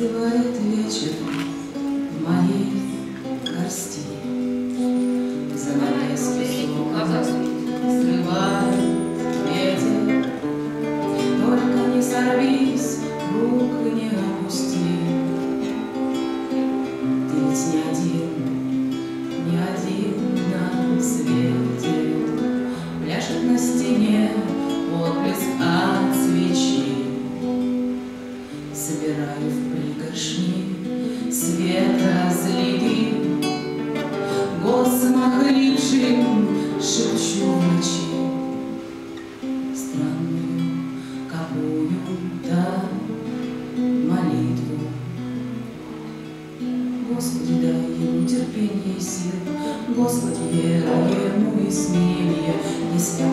Остывает вечер в моей горсти. Занавески сон срывает ветер. Только не сорвись, рук не опусти. Ты ведь не один, не один на свете. Пляшет на стене отблеск от свечи. Собираю в Странную какую-то молитву. Господи, дай ему терпение и сил, Господи, вера ему и смирение, Если о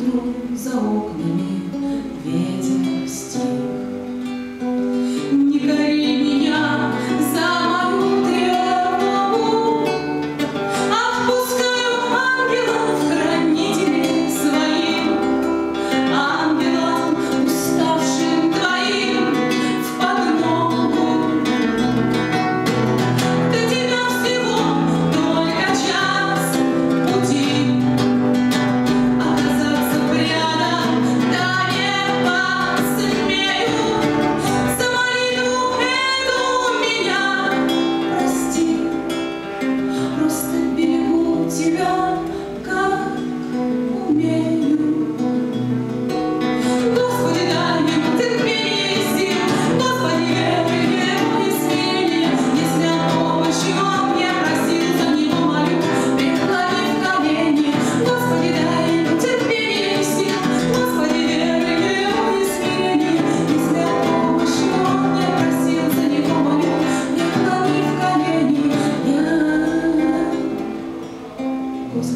вдруг за окнами prosper.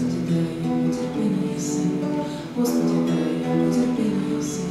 Господи, дай ему терпение и сын, Господи, дай ему терпение и сын.